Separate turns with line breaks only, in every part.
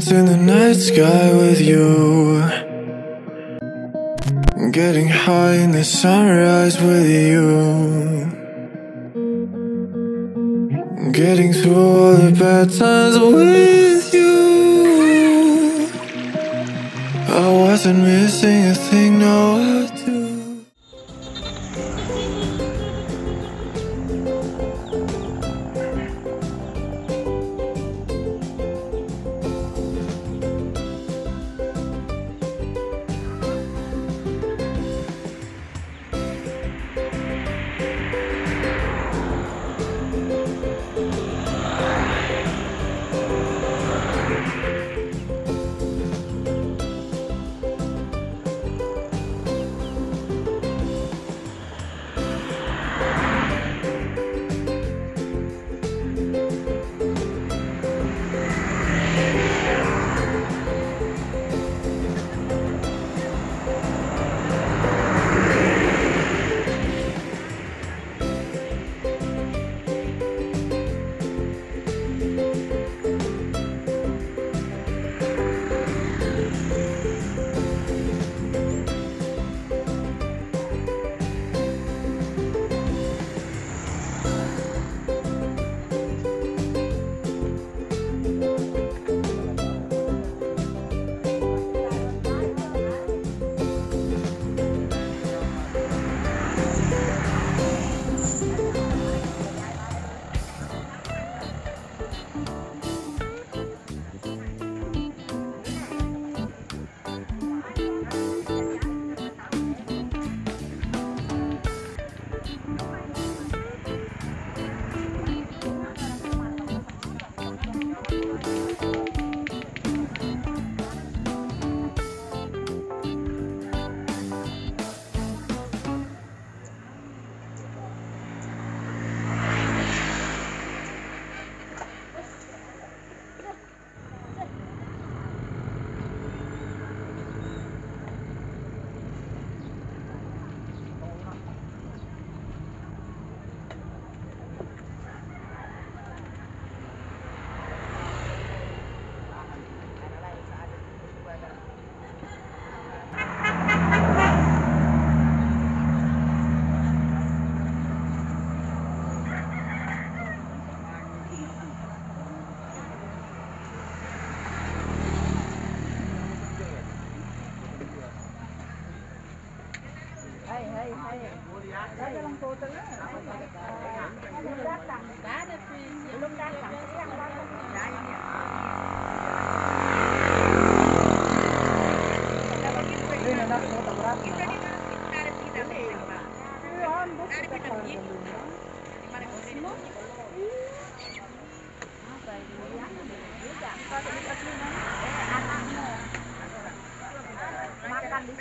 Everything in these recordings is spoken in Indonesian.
dance in the night sky with you. Getting high in the sunrise with you. Getting through all the bad times with you. I wasn't missing a thing, no,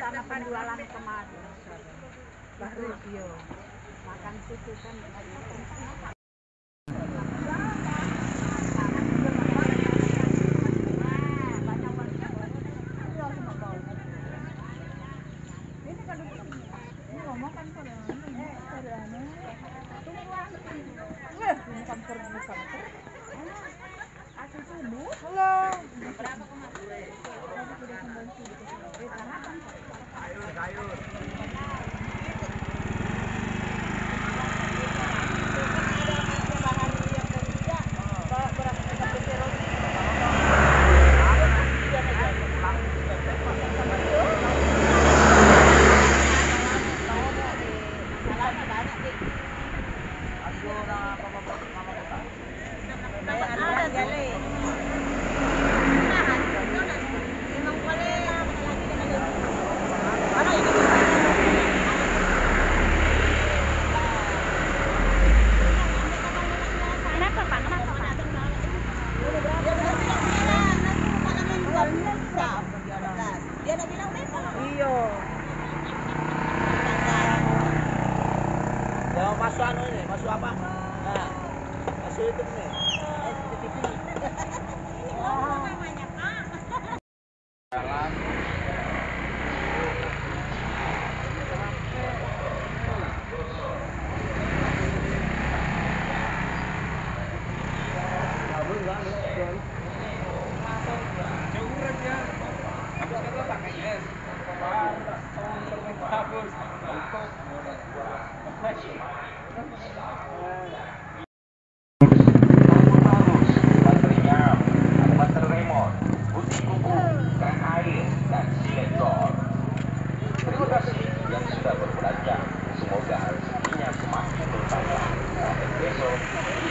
Sana penjualan kemarin baru bio makan situ kan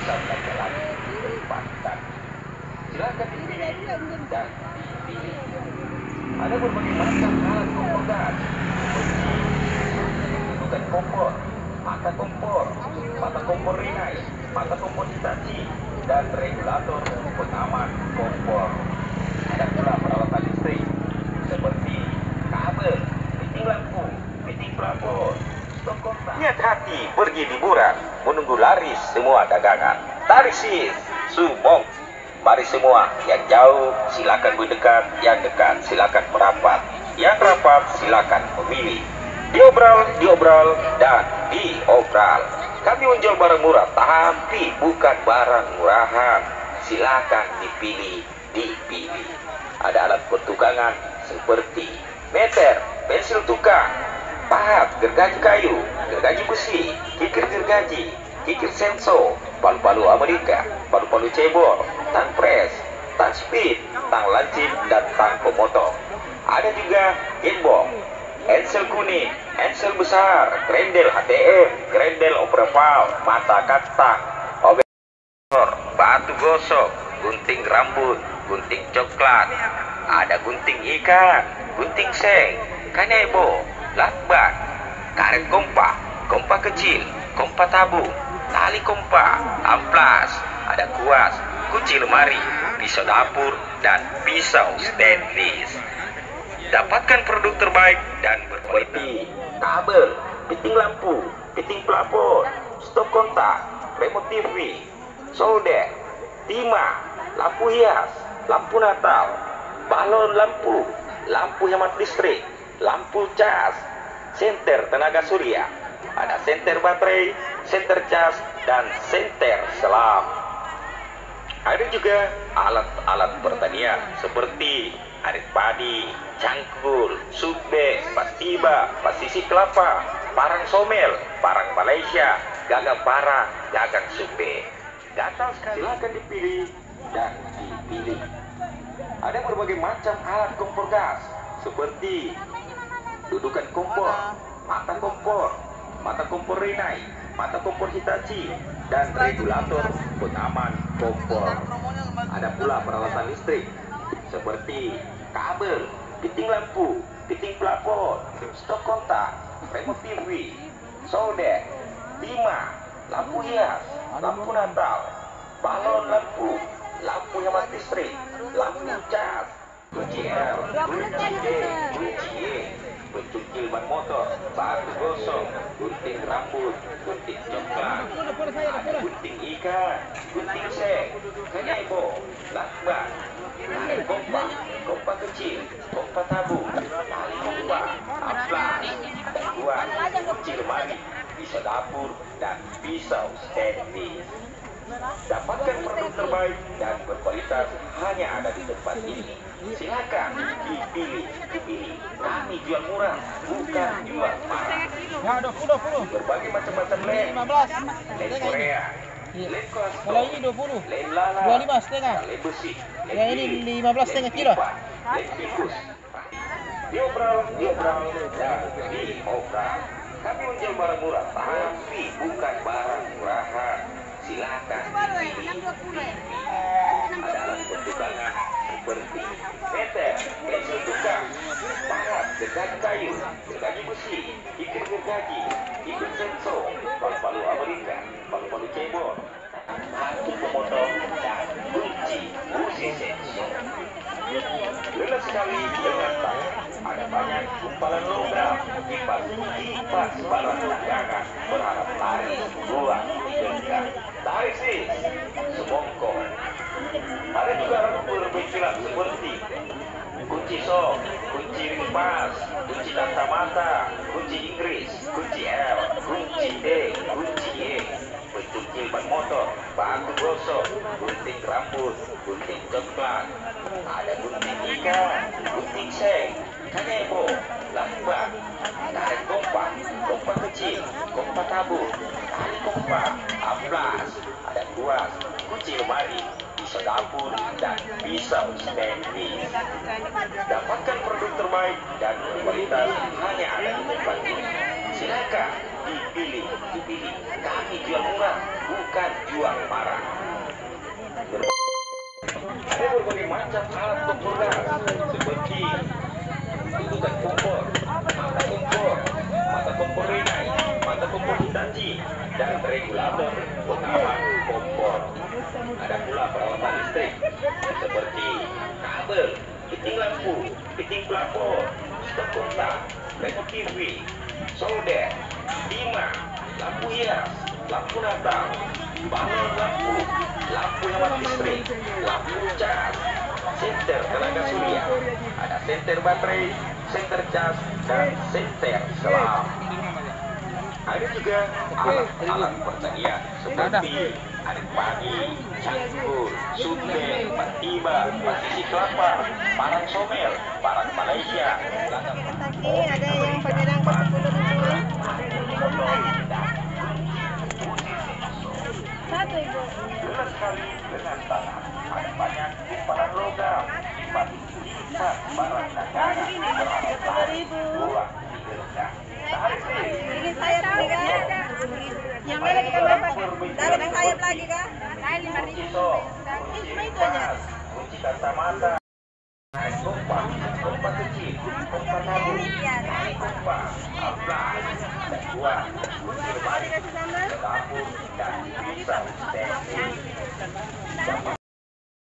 lagi berlipat kali. Silakan dipilih dan dipilih. Ada berbagai macam alat gas. Bukan kompor, mata kompor, mata kompor rinai, mata kompor Hitachi, dan regulator pengaman kompor. Ada pula peralatan listrik seperti kabel, fitting lampu, fitting pelapor, stok kontak. Niat hati pergi liburan, menunggu laris semua dagangan. Tarisis, Sumong. Mari semua, yang jauh silakan mendekat, yang dekat silakan merapat, yang rapat silakan memilih. Diobral, diobral, dan diobral. Kami menjual barang murah, tapi bukan barang murahan. Silakan dipilih, dipilih. Ada alat pertukangan seperti meter, pensil tukang, pahat, gergaji kayu, gergaji besi, kikir gergaji, kikir senso, palu-palu Amerika, palu-palu cebol, tang pres, tang speed, tang lancip, dan tang pemotong. Ada juga gembok, ensel kuning, ensel besar, grendel HTM, grendel opera valve, mata kantang, obor, batu gosok, gunting rambut, gunting coklat, ada gunting ikan, gunting seng, kanebo, lakban, karet kompa, kompa kecil, kompa tabung, tali kompa, amplas, ada kuas, kunci lemari, pisau dapur, dan pisau stainless. Dapatkan produk terbaik dan berkualitas. Kabel, fitting lampu, fitting pelapor, stop kontak, remote TV, solder, timah, lampu hias, lampu natal, balon lampu, lampu hemat listrik, lampu cas, senter tenaga surya, ada senter baterai, senter cas, dan senter selam. Ada juga alat-alat pertanian seperti arit padi, cangkul, sube, pastiba, pastisi kelapa, parang somel, parang Malaysia, gagang parang, gagang sube. Gatal. Silakan dipilih dan dipilih. Ada berbagai macam alat kompor gas seperti dudukan kompor, mata kompor, mata kompor Rinnai, mata kompor Hitachi, dan regulator pengaman kompor. Ada pula peralatan listrik seperti kabel, fitting lampu, fitting pelapor, stok kontak, remote TV, solder, timah, lampu hias, lampu natal, balon lampu, lampu hemat listrik, lampu cas, kunci L, kunci D, kunci E, pencuci ban motor, batu gosok, gunting rambut, gunting coklat, gunting ikan, gunting seng, kanebo, lakban, tarik kompa, kompa kecil, kompa tabung, tali kompa, ada kuat, kunci lemari, pisau dapur, dan pisau stainless. Dapatkan produk terbaik dan berkualitas hanya ada di tempat ini. Silakan dipilih, dipilih. Kami jual murah, bukan jual mahal.
20, 20.
Berbagai macam-macam lem,
15.
lem Korea, lem kelas
Kalau ini 20.
lem lala,
25 setengah.
lem besi,
Yang ini
biru,
15 setengah kilo.
lem tikus. Diobral, diobral, dan diobral. Kami menjual barang murah, tapi bukan barang murahan. Silakan dipilih. Ada alat pertukangan seperti meter, pensil tukang, pahat, gergaji kayu, gergaji besi, ikan gergaji, ikan senso, palu-palu Amerika, palu-palu cebol, batu pemotong, dan kunci busi senso. Lelah sekali dengan tak ada banyak gumpalan logam, kipas, kipas barang dagangan, berharap laris, buah, dekat. Tarik sih, semongkong. Ada juga alat berbenculan seperti kunci sok, kunci rimpas, kunci kacamata, kunci Inggris, kunci L, kunci D, kunci E, pencuci ban motor, batu gosok, gunting rambut, gunting coklat, ada gunting ikan, gunting seng, kanebo, lakban, karet kompa, tabu, tali kompak, amplas, ada kuas, kunci lemari, pisau dapur, dan pisau stainless. Dapatkan produk terbaik dan kualitas hanya ada di tempat ini. Silakan dipilih, dipilih. Kami jual murah, bukan jual marah. Ada berbagai macam alat gas seperti tutupan kompor, mata kompor, mata kompor rinai, mata kompor Hitachi, dan regulator kompor. Ada pula peralatan listrik seperti kabel, fitting lampu, fitting plafon, stop kontak, remote TV, solder, timah, lampu hias, lampu natal, balon lampu, lampu hemat listrik, lampu cas, senter tenaga surya, ada senter baterai, senter cas, dan senter selam. Ada juga alat-alat pertanian seperti arit padi, cangkul, sungai, patiba, patisi kelapa, parang somel, parang Malaysia,
ada yang penyerang ke 10 ribu.
Satu ibu.
Jelas sekali dengan tanah. Ada banyak logam, barang dagangan,
ribu.
dua, tiga, tarik sih.
Ini sayap lagi kan? Yang mana kita berapa? Dapat yang sayap lagi kan?
Lain lima ribu.
Pisau, kunci rimpas, kunci kacamata, naik kompak, kompak kecil, kompak tabung, tarik kompak, amplas, dan kuat, kunci lemari, dan pisau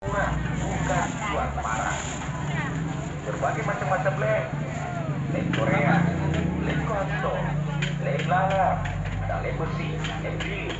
murah, bukan jual marah. Berbagai macam-macam lem, lem Korea, lem konto, lem lalap, ada lem besi, lem biru,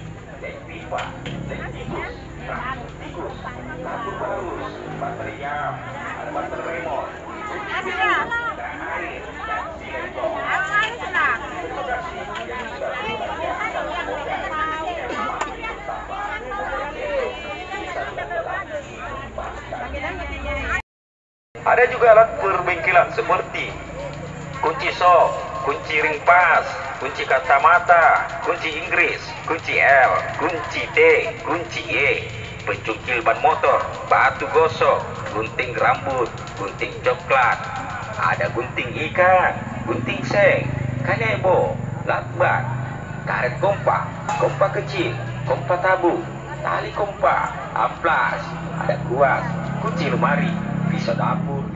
ada juga alat perbengkelan seperti kunci sok, kunci ring pas, kunci kacamata, kunci Inggris, kunci L, kunci T, kunci Y, pencungkil ban motor, batu gosok, gunting rambut, gunting coklat, ada gunting ikan, gunting seng, kanebo, lakban, karet kompak, kompak kecil, kompak tabung, tali kompak, amplas, ada kuas, kunci lemari, pisau dapur,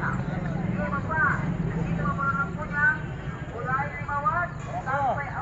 Oh.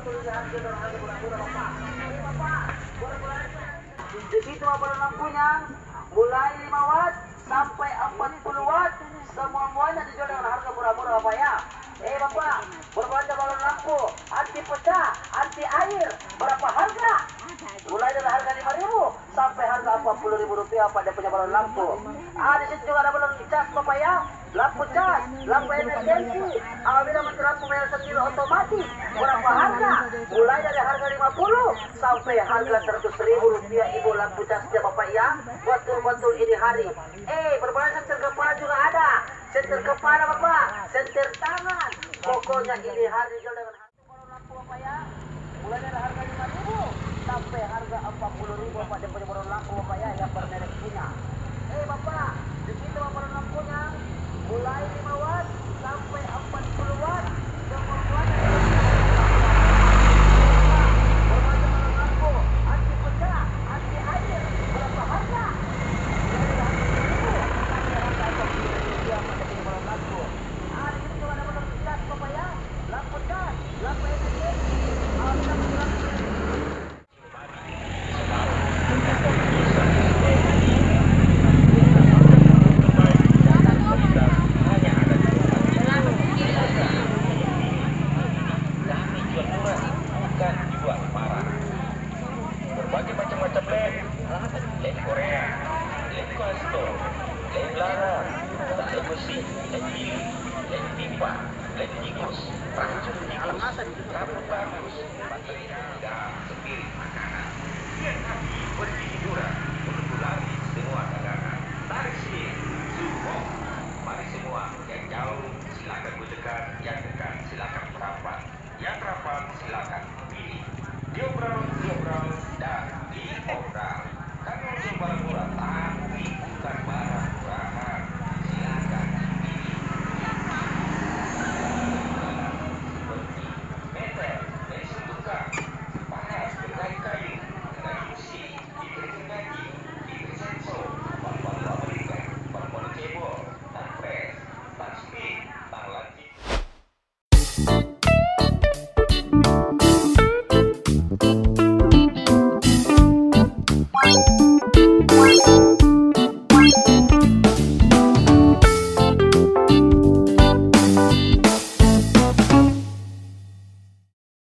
Di situ 50 lampunya mulai 5 watt sampai 40 watt semua
muanya dijual dengan harga murah-murah apa ya. Eh Bapak, berbelanja balon lampu anti pecah, anti air berapa harga? Mulai dari
harga
5000 sampai harga 40.000 rupiah pada punya balon lampu. Ah di situ juga ada balon cat Bapak ya. Lampu cas, lampu emergensi. Apabila lampu merah sendiri otomatis. Berapa harga? Mulai dari harga 50 sampai harga 100 ribu rupiah ibu lampu casnya Bapak ya. Betul-betul ini hari. Eh, berbagai senter kepala juga ada. Senter kepala Bapak, senter tangan. Pokoknya ini hari jual dengan lampu ya. Mulai dari harga 5 ribu sampai harga 40 ribu Bapak dia punya lampu Bapak ya yang bermerek mulai
Lenji, lenji pipa, ini kos, bagus, bagus, bagus, bagus, bagus, bagus,